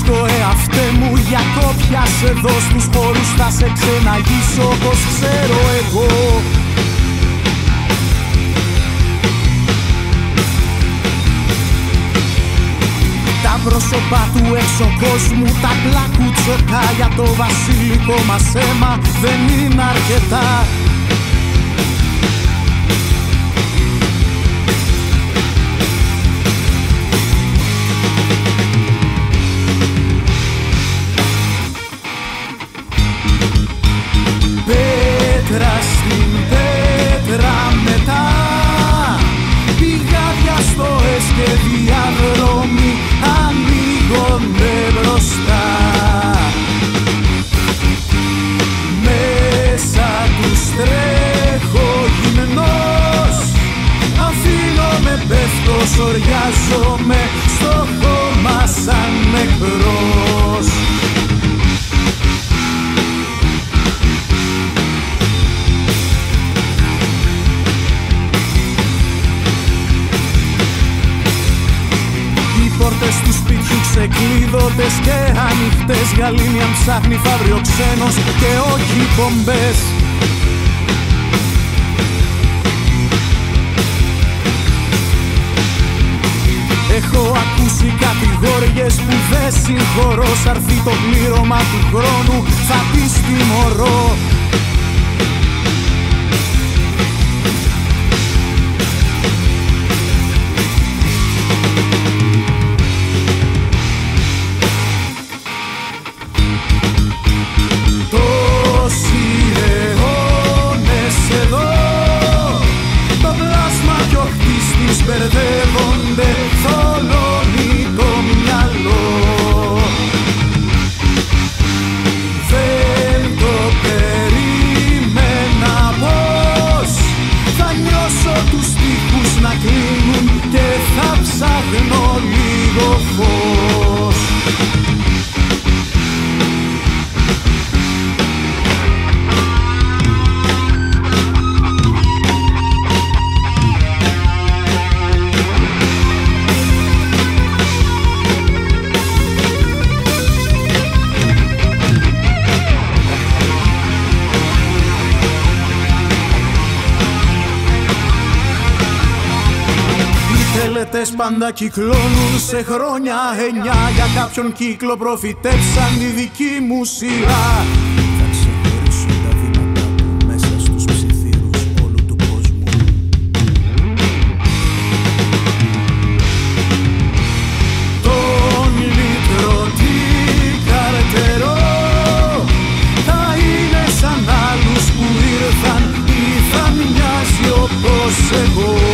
στο εαυτέ μου. Για κόπια σε δω στους χώρους θα σε ξεναγήσω όπως ξέρω εγώ. Τα πρόσωπα του έξω κόσμου Τα πλακούτσοκα για το βασιλικό μας αίμα Δεν είναι αρκετά νεκρός Οι πόρτες του σπιτιού ξεκλείδωτες και ανοιχτές. Γαλήνια ψάχνει φαύριο ξένος και όχι πομπές ακούσει κατηγόριες που δεν συγχωρώ. Σ' αρθεί το πλήρωμα του χρόνου θα τις τιμωρώ Θα νιώσω τους τοίχους να κλείνουν Και θα ψάχνω λίγο φως μελέτες πάντα κυκλώνουν σε χρόνια. Εννιά Για κάποιον κύκλο προφητέψαν τη δική μου σειρά. Θα ξεχωρίσουν τα βήματα μέσα στους ψιθύρους όλου του κόσμου. Τον λίτρο τι καρτερό Θα είναι σαν άλλους που ήρθαν ή θα μοιάζει όπως εγώ.